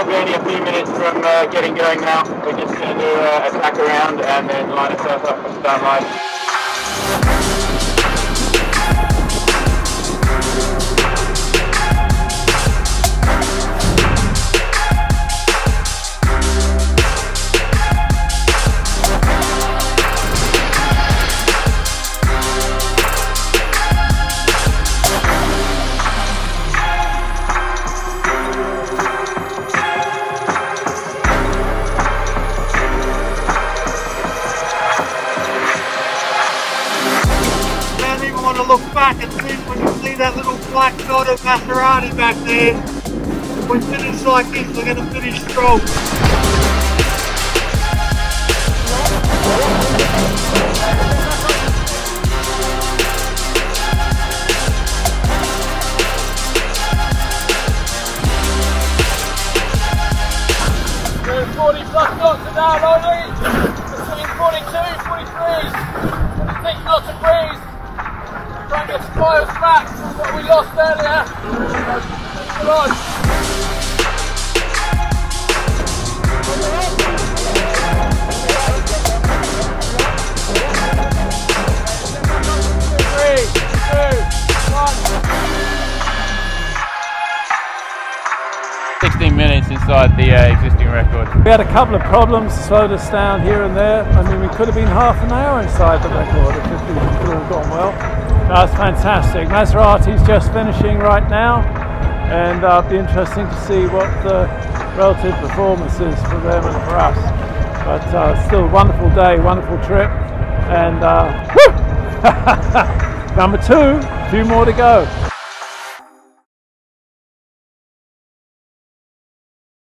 probably only a few minutes from uh, getting going now. We're just going to do uh, a tack around and then line ourselves up for start line. To look back and see when you see that little black dot of Maserati back there. If we finish like this, we're going to finish strong. 40 plus knots an hour only. Miles back what we lost earlier. Come on. 16 minutes inside the uh, existing record. We had a couple of problems, slowed us down here and there. I mean, we could have been half an hour inside the record if it had all gone well. That's fantastic. Maserati's just finishing right now, and uh, it'll be interesting to see what the relative performance is for them and for us. But uh, still, a wonderful day, wonderful trip, and uh, number two, few more to go.